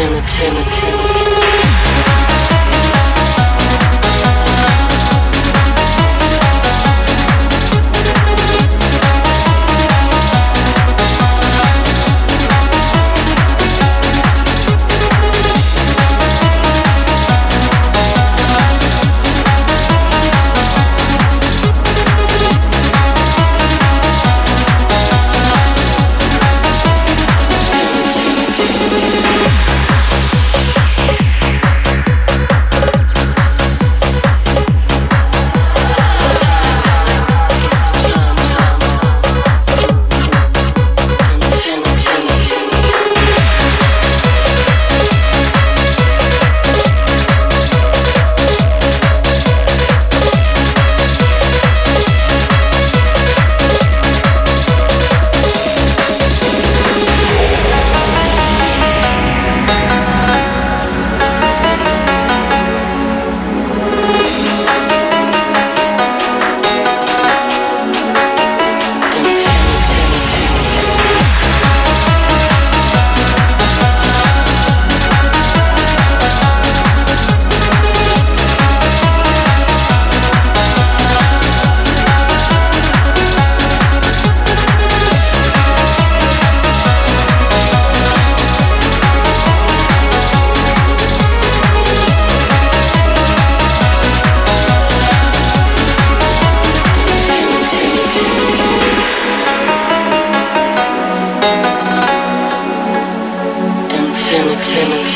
Timid. cemetery.